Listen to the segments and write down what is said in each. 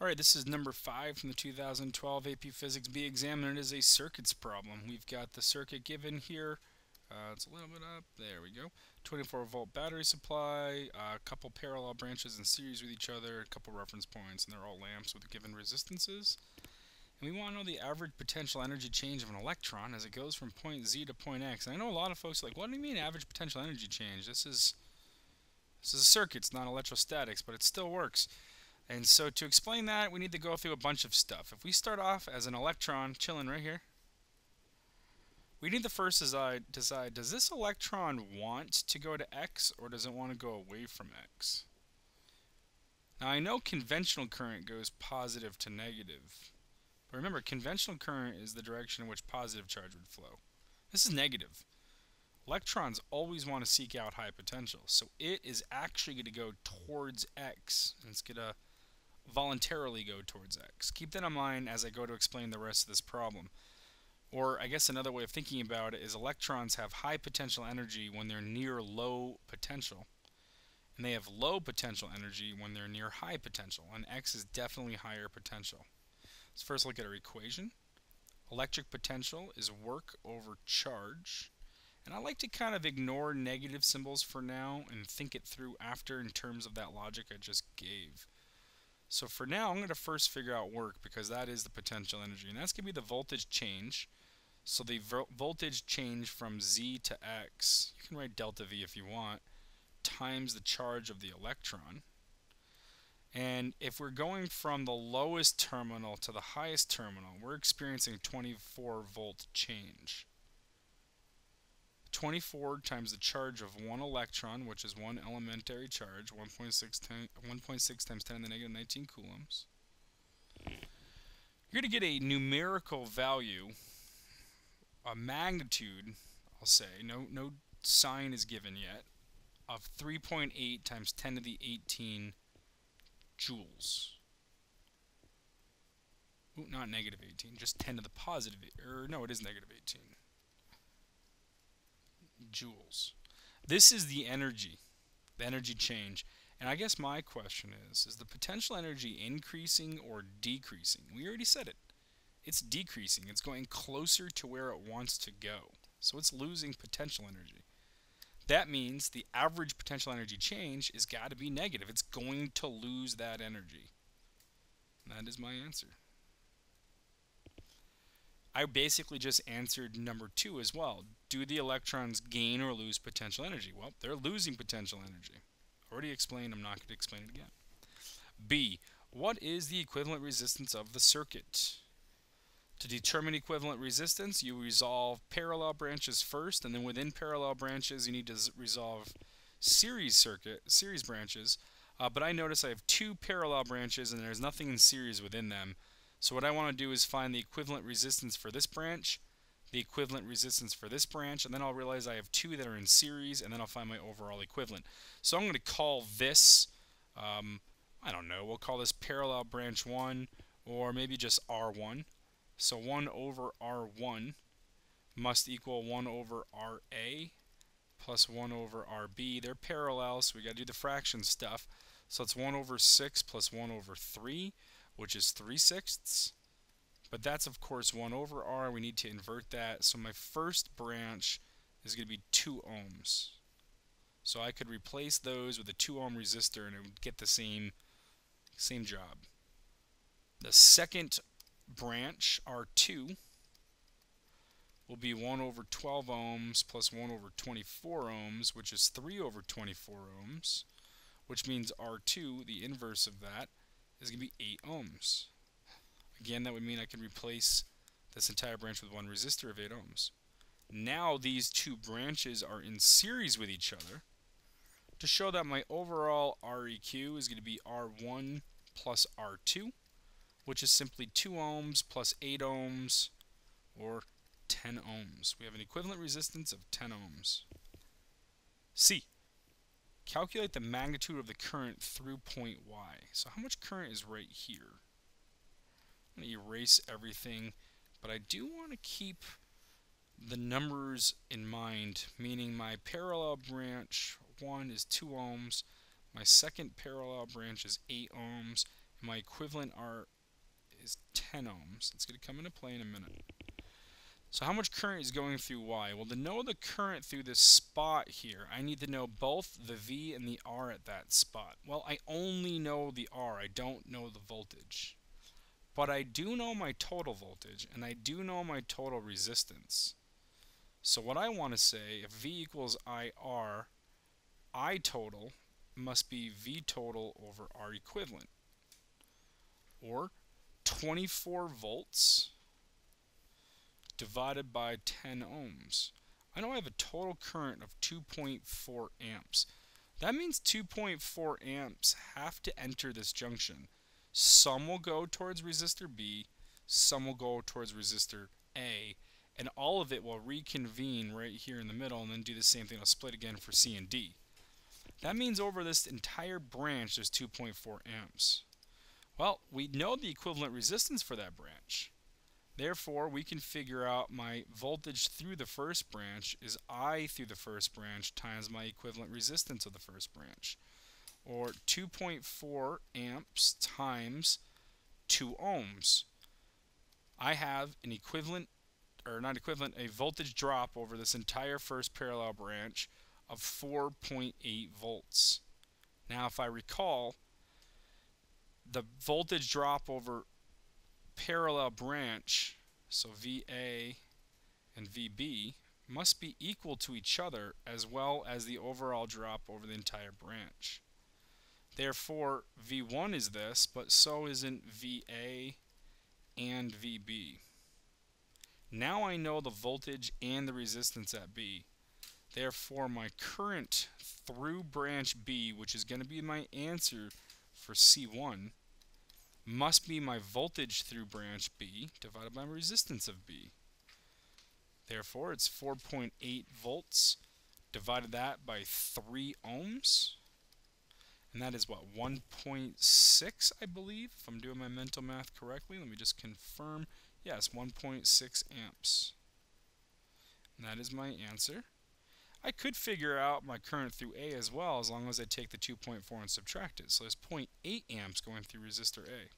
Alright, this is number 5 from the 2012 AP Physics B exam, and it is a circuits problem. We've got the circuit given here. Uh, it's a little bit up. There we go. 24 volt battery supply, a couple parallel branches in series with each other, a couple reference points, and they're all lamps with given resistances. And we want to know the average potential energy change of an electron as it goes from point Z to point X. And I know a lot of folks are like, what do you mean average potential energy change? This is this is a circuit, it's not electrostatics, but it still works. And so to explain that, we need to go through a bunch of stuff. If we start off as an electron chilling right here, we need to first decide, decide, does this electron want to go to X or does it want to go away from X? Now I know conventional current goes positive to negative. But remember, conventional current is the direction in which positive charge would flow. This is negative. Electrons always want to seek out high potential, so it is actually going to go towards X, and it's going to voluntarily go towards x. Keep that in mind as I go to explain the rest of this problem. Or I guess another way of thinking about it is electrons have high potential energy when they're near low potential. And they have low potential energy when they're near high potential. And X is definitely higher potential. Let's first look at our equation. Electric potential is work over charge. And I like to kind of ignore negative symbols for now and think it through after in terms of that logic I just gave. So for now, I'm going to first figure out work because that is the potential energy. And that's going to be the voltage change. So the vo voltage change from Z to X, you can write delta V if you want, times the charge of the electron. And if we're going from the lowest terminal to the highest terminal, we're experiencing 24 volt change. 24 times the charge of one electron, which is one elementary charge, 1.6 times 10 to the negative 19 coulombs. You're going to get a numerical value, a magnitude, I'll say, no, no sign is given yet, of 3.8 times 10 to the 18 joules. Ooh, not negative 18, just 10 to the positive, or no, it is negative 18 joules. This is the energy, the energy change. And I guess my question is, is the potential energy increasing or decreasing? We already said it. It's decreasing. It's going closer to where it wants to go. So it's losing potential energy. That means the average potential energy change is got to be negative. It's going to lose that energy. And that is my answer. I basically just answered number two as well. Do the electrons gain or lose potential energy? Well, they're losing potential energy. Already explained, I'm not going to explain it again. B. What is the equivalent resistance of the circuit? To determine equivalent resistance, you resolve parallel branches first, and then within parallel branches, you need to resolve series circuit, series branches. Uh, but I notice I have two parallel branches, and there's nothing in series within them. So what I want to do is find the equivalent resistance for this branch, the equivalent resistance for this branch, and then I'll realize I have two that are in series, and then I'll find my overall equivalent. So I'm going to call this, um, I don't know, we'll call this parallel branch 1, or maybe just R1. So 1 over R1 must equal 1 over RA plus 1 over RB. They're parallel, so we got to do the fraction stuff. So it's 1 over 6 plus 1 over 3 which is 3 sixths. But that's, of course, 1 over r. We need to invert that. So my first branch is going to be 2 ohms. So I could replace those with a 2 ohm resistor and it would get the same, same job. The second branch, R2, will be 1 over 12 ohms plus 1 over 24 ohms, which is 3 over 24 ohms, which means R2, the inverse of that, is going to be 8 ohms. Again, that would mean I can replace this entire branch with one resistor of 8 ohms. Now these two branches are in series with each other to show that my overall REQ is going to be R1 plus R2, which is simply 2 ohms plus 8 ohms, or 10 ohms. We have an equivalent resistance of 10 ohms. C. Calculate the magnitude of the current through point Y. So how much current is right here? I'm going to erase everything, but I do want to keep the numbers in mind, meaning my parallel branch 1 is 2 ohms, my second parallel branch is 8 ohms, My equivalent R is 10 ohms. It's going to come into play in a minute. So how much current is going through Y? Well, to know the current through this spot here, I need to know both the V and the R at that spot. Well, I only know the R. I don't know the voltage. But I do know my total voltage, and I do know my total resistance. So what I want to say, if V equals IR, I total must be V total over R equivalent. Or 24 volts divided by 10 ohms. I know I have a total current of 2.4 amps. That means 2.4 amps have to enter this junction. Some will go towards resistor B, some will go towards resistor A, and all of it will reconvene right here in the middle and then do the same thing. I'll split again for C and D. That means over this entire branch there's 2.4 amps. Well, we know the equivalent resistance for that branch. Therefore, we can figure out my voltage through the first branch is I through the first branch times my equivalent resistance of the first branch. Or 2.4 amps times 2 ohms. I have an equivalent, or not equivalent, a voltage drop over this entire first parallel branch of 4.8 volts. Now, if I recall, the voltage drop over parallel branch, so VA and VB, must be equal to each other as well as the overall drop over the entire branch. Therefore, V1 is this, but so isn't VA and VB. Now I know the voltage and the resistance at B. Therefore, my current through branch B, which is going to be my answer for C1, must be my voltage through branch B divided by my resistance of B. Therefore, it's 4.8 volts divided that by 3 ohms. And that is what, 1.6, I believe, if I'm doing my mental math correctly. Let me just confirm. Yes, 1.6 amps. And that is my answer. I could figure out my current through A as well as long as I take the 2.4 and subtract it. So there's 0.8 amps going through resistor A.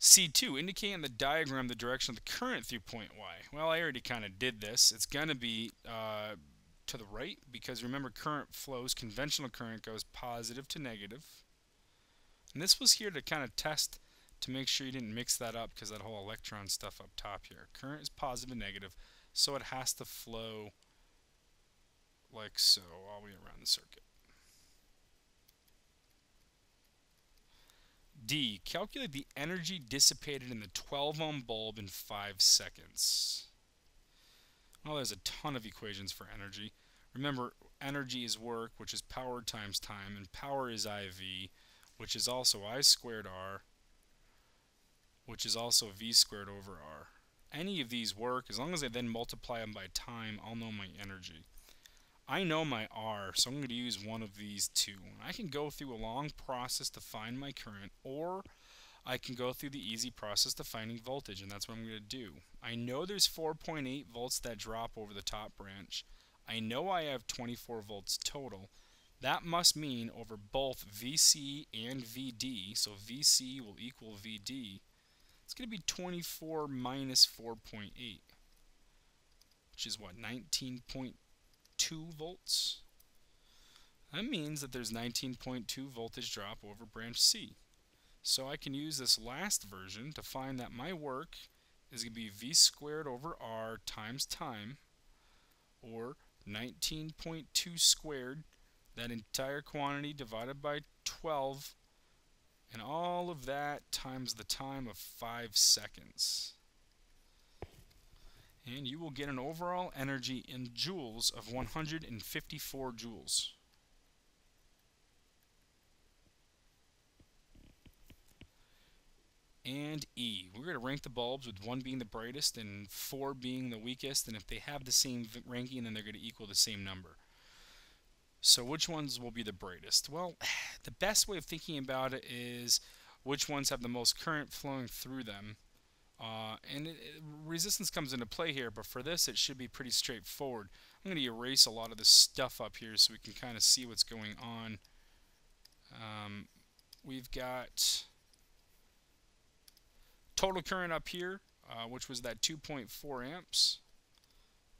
C2, indicating on the diagram the direction of the current through point Y. Well, I already kind of did this. It's going to be uh, to the right because remember current flows, conventional current goes positive to negative. And this was here to kind of test to make sure you didn't mix that up because that whole electron stuff up top here. Current is positive and negative, so it has to flow like so all the way around the circuit. D. Calculate the energy dissipated in the 12 ohm bulb in 5 seconds. Well, there's a ton of equations for energy. Remember, energy is work, which is power times time, and power is IV, which is also I squared R, which is also V squared over R. Any of these work, as long as I then multiply them by time, I'll know my energy. I know my R, so I'm going to use one of these two. I can go through a long process to find my current, or I can go through the easy process to finding voltage, and that's what I'm going to do. I know there's 4.8 volts that drop over the top branch. I know I have 24 volts total. That must mean over both VC and VD, so VC will equal VD, it's going to be 24 minus 4.8, which is what, 19.2 2 volts. That means that there's 19.2 voltage drop over branch C. So I can use this last version to find that my work is going to be V squared over R times time, or 19.2 squared, that entire quantity divided by 12, and all of that times the time of 5 seconds and you will get an overall energy in joules of 154 joules. And E. We're going to rank the bulbs with 1 being the brightest and 4 being the weakest, and if they have the same ranking, then they're going to equal the same number. So which ones will be the brightest? Well, the best way of thinking about it is which ones have the most current flowing through them uh, and it, it, resistance comes into play here, but for this it should be pretty straightforward. I'm going to erase a lot of this stuff up here so we can kind of see what's going on. Um, we've got total current up here, uh, which was that 2.4 amps.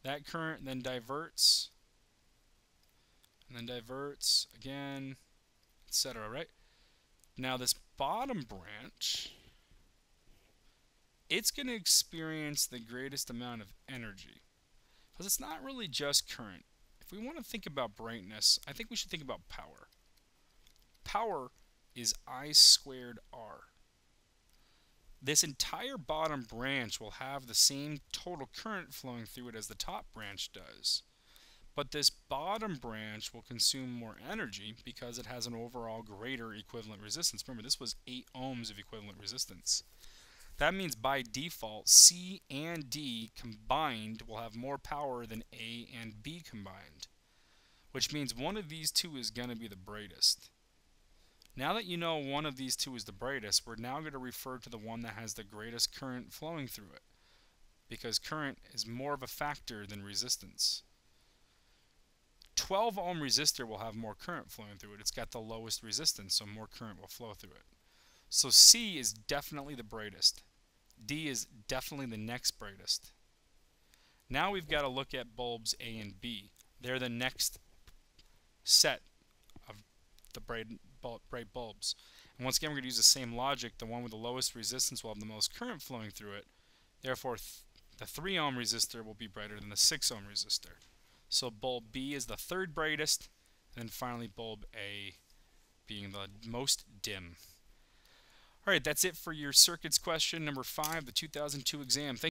That current then diverts, and then diverts again, etc. Right? Now this bottom branch, it's going to experience the greatest amount of energy because it's not really just current. If we want to think about brightness, I think we should think about power. Power is I squared R. This entire bottom branch will have the same total current flowing through it as the top branch does. But this bottom branch will consume more energy because it has an overall greater equivalent resistance. Remember, this was 8 ohms of equivalent resistance. That means by default, C and D combined will have more power than A and B combined, which means one of these two is going to be the brightest. Now that you know one of these two is the brightest, we're now going to refer to the one that has the greatest current flowing through it, because current is more of a factor than resistance. 12 ohm resistor will have more current flowing through it. It's got the lowest resistance, so more current will flow through it. So C is definitely the brightest. D is definitely the next brightest. Now we've got to look at bulbs A and B. They're the next set of the bright, bright bulbs. And once again, we're going to use the same logic. The one with the lowest resistance will have the most current flowing through it. Therefore, th the 3 ohm resistor will be brighter than the 6 ohm resistor. So bulb B is the third brightest, and then finally bulb A being the most dim. All right, that's it for your circuits question number five, the 2002 exam. Thank